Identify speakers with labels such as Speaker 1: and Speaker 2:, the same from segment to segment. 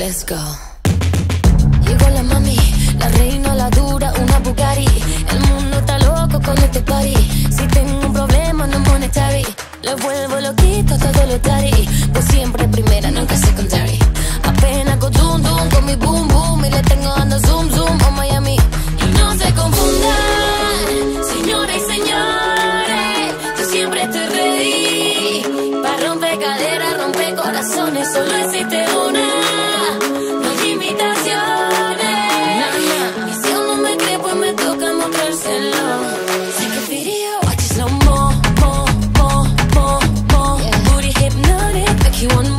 Speaker 1: let's go. Llegó la mami, la reina, la dura, una Bugatti. El mundo está loco con este party. Si tengo un problema, no monetary. Lo vuelvo loquito, todo lo daddy. Pues siempre primera, nunca secondary. Apenas con zoom, zoom, con mi boom, boom. Y le tengo dando zoom, zoom a Miami. Y no se confundan, señores y señores. Yo siempre estoy ready. Para romper caderas, romper corazones, solo existe uno. He wanted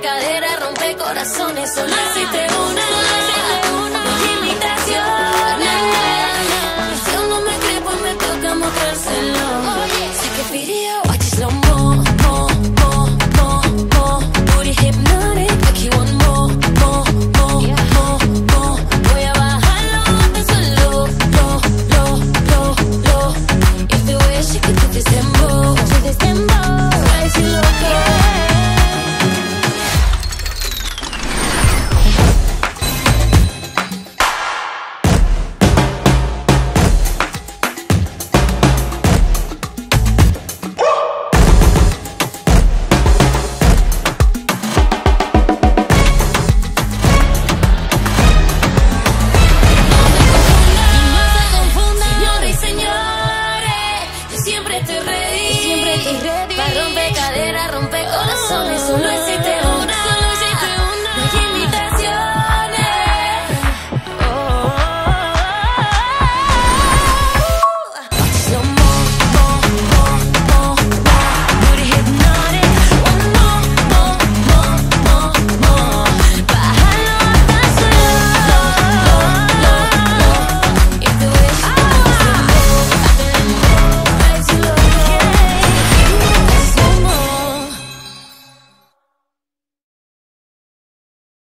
Speaker 1: cadera, rompe corazones, solo existe una.